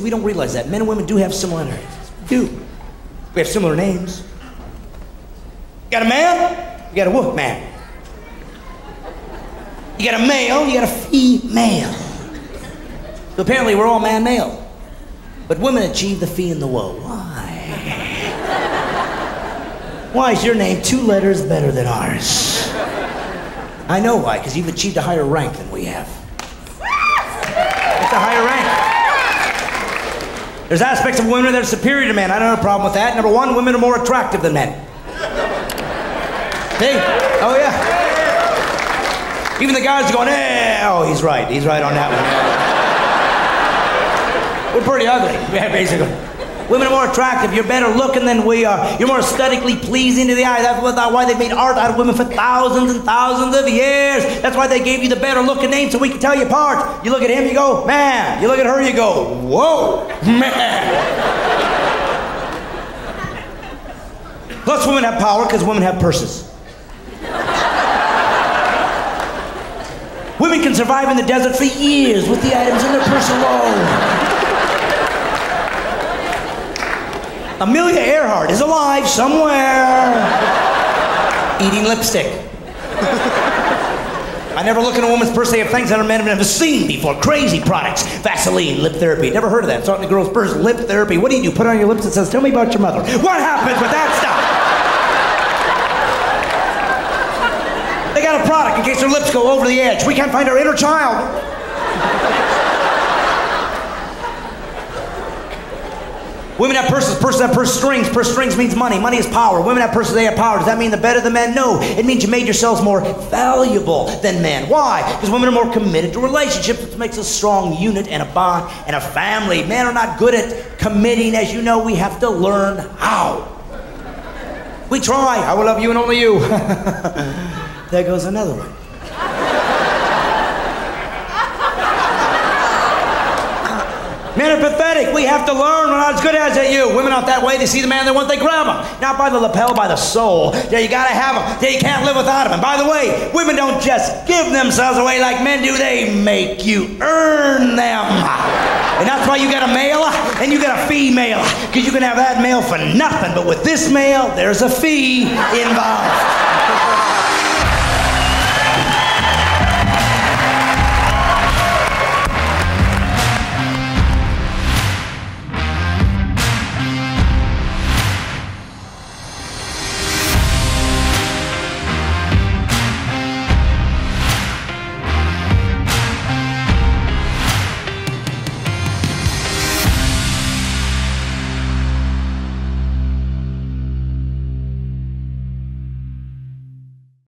We don't realize that. Men and women do have similarities. Do. We have similar names. You got a man, you got a wolf man. You got a male, you got a female. So apparently we're all man male. But women achieve the fee and the woe. Why? Why is your name two letters better than ours? I know why, because you've achieved a higher rank than we have. It's a higher rank. There's aspects of women that are superior to men. I don't have a problem with that. Number one, women are more attractive than men. See? Oh, yeah. Even the guys are going, eh. Oh, he's right. He's right on that one. We're pretty ugly, basically. Women are more attractive. You're better looking than we are. You're more aesthetically pleasing to the eye. That's why they made art out of women for thousands and thousands of years. That's why they gave you the better looking name so we can tell you apart. You look at him, you go, man. You look at her, you go, whoa, man. Plus, women have power because women have purses. Women can survive in the desert for years with the items in their purse alone. Amelia Earhart is alive somewhere, eating lipstick. I never look in a woman's purse. They have things that a man have never seen before. Crazy products. Vaseline, lip therapy. Never heard of that. Saw it girl's purse. Lip therapy. What do you do? Put it on your lips. It says, "Tell me about your mother." What happens with that stuff? They got a product in case their lips go over the edge. We can't find our inner child. Women have purses, purses have purse strings. Purse strings means money. Money is power. Women have purses, they have power. Does that mean the better the men? No. It means you made yourselves more valuable than men. Why? Because women are more committed to relationships, which makes a strong unit and a bond and a family. Men are not good at committing. As you know, we have to learn how. We try. I will love you and only you. there goes another one. Men are pathetic. We have to learn. We're not as good as at you. Women aren't that way. They see the man they want, they grab him. Not by the lapel, by the soul. Yeah, you gotta have him. Yeah, you can't live without him. And by the way, women don't just give themselves away like men do. They make you earn them. And that's why you got a male and you got a female. Because you can have that male for nothing. But with this male, there's a fee involved.